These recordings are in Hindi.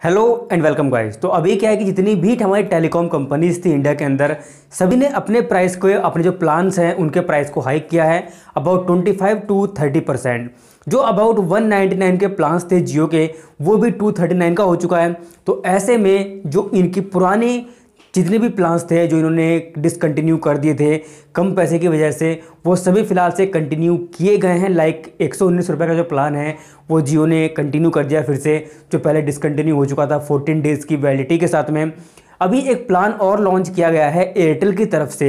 हेलो एंड वेलकम गाइस तो अभी क्या है कि जितनी भी हमारी टेलीकॉम कंपनीज़ थी इंडिया के अंदर, सभी ने अपने प्राइस को, अपने जो प्लान्स हैं, उनके प्राइस को हाइक किया है अबाउट 25 टू 30 परसेंट जो अबाउट 199 के प्लान्स थे जियो के, वो भी 239 का हो चुका है। तो ऐसे में जो इनकी पुरानी जितने भी प्लान्स थे जो इन्होंने डिसकंटिन्यू कर दिए थे, कम पैसे की वजह से, वो सभी फ़िलहाल से कंटिन्यू किए गए हैं। लाइक एक सौ का जो प्लान है, वो जियो ने कंटिन्यू कर दिया फिर से, जो पहले डिसकंटिन्यू हो चुका था फोर्टीन डेज़ की वैलिडिटी के साथ में। अभी एक प्लान और लॉन्च किया गया है एयरटेल की तरफ़ से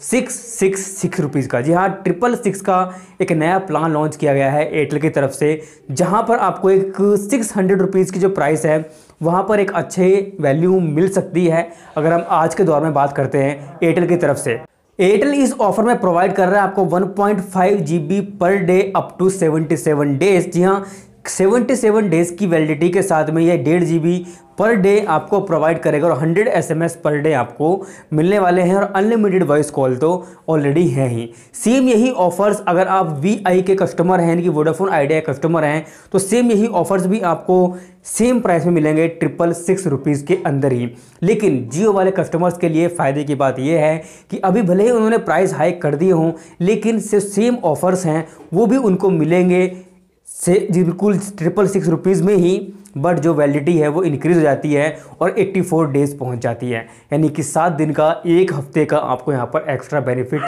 सिक्स सिक्स सिक्स रुपीज़ का। जी हाँ ट्रिपल सिक्स का एक नया प्लान लॉन्च किया गया है एयरटेल की तरफ़ से, जहाँ पर आपको एक सिक्स हंड्रेड रुपीज़ की जो प्राइस है, वहाँ पर एक अच्छे वैल्यू मिल सकती है। अगर हम आज के दौर में बात करते हैं एयरटेल की तरफ़ से। एयरटेल इस ऑफ़र में प्रोवाइड कर रहा है आपको 1.5 GB per day up to 77 days जी हाँ 77 डेज़ की वैलिडिटी के साथ में यह डेढ़ जी पर डे आपको प्रोवाइड करेगा और 100 एसएमएस पर डे आपको मिलने वाले हैं और अनलिमिटेड वॉइस कॉल तो ऑलरेडी हैं ही। सेम यही ऑफर्स अगर आप वीआई के कस्टमर हैं कि वोडाफोन आइडिया के कस्टमर हैं तो सेम यही ऑफर्स भी आपको सेम प्राइस में मिलेंगे ट्रिपल सिक्स रुपीज़ के अंदर ही। लेकिन जियो वाले कस्टमर्स के लिए फ़ायदे की बात यह है कि अभी भले ही उन्होंने प्राइस हाइक कर दिए हों, लेकिन सिर्फ़ सेम ऑफर्स हैं, वो भी उनको मिलेंगे से बिल्कुल ट्रिपल सिक्स रुपीज़ में ही। बट जो वैलिडिटी है वो इंक्रीज़ हो जाती है और 84 डेज़ पहुँच जाती है। यानी कि सात दिन का, एक हफ़्ते का आपको यहाँ पर एक्स्ट्रा बेनिफिट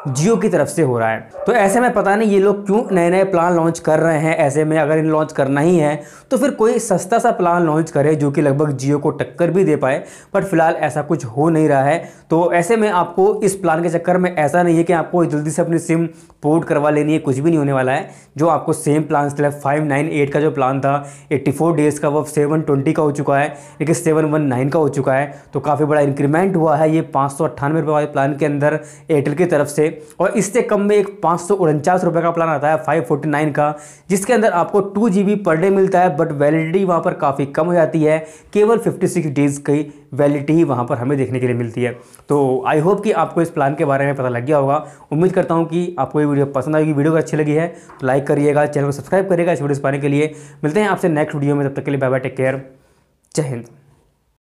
जियो की तरफ़ से हो रहा है। तो ऐसे में पता नहीं ये लोग क्यों नए नए प्लान लॉन्च कर रहे हैं, ऐसे में अगर इन लॉन्च करना ही है तो फिर कोई सस्ता सा प्लान लॉन्च करे जो कि लगभग जियो को टक्कर भी दे पाए बट फ़िलहाल ऐसा कुछ हो नहीं रहा है। तो ऐसे में आपको इस प्लान के चक्कर में ऐसा नहीं है कि आपको जल्दी से अपनी सिम पोर्ट करवा लेनी है, कुछ भी नहीं होने वाला है। जो आपको same plan five nine eight का जो प्लान था, एट्टी फोर डेज़ का, वो सेवन ट्वेंटी का हो चुका है, लेकिन सेवन वन नाइन का हो चुका है। तो काफ़ी बड़ा इंक्रीमेंट हुआ है ये पाँच सौ अट्ठानवे रुपये वाले प्लान के अंदर एयरटेल की तरफ़ से। और इससे कम में एक पाँच सौ का प्लान आता है फाइव फोर्टी नाइन का, जिसके अंदर आपको two G B per day मिलता है बट वैलिडिटी वहाँ पर काफ़ी कम हो जाती है। केवल फिफ्टी सिक्स डेज़ की वैलिडिटी ही वहाँ पर हमें देखने के लिए मिलती है। तो आई होप कि आपको इस प्लान के बारे में पता लग गया होगा। उम्मीद करता हूँ कि आपको ये वीडियो पसंद आएगी, वीडियो अच्छी लगी है तो लाइक करिएगा, चैनल को सब्सक्राइब करिएगा इस वीडियो पाने के लिए। मिलते हैं आपसे नेक्स्ट वीडियो में, तब तक के लिए बाय बाय टेक केयर जय हिंद।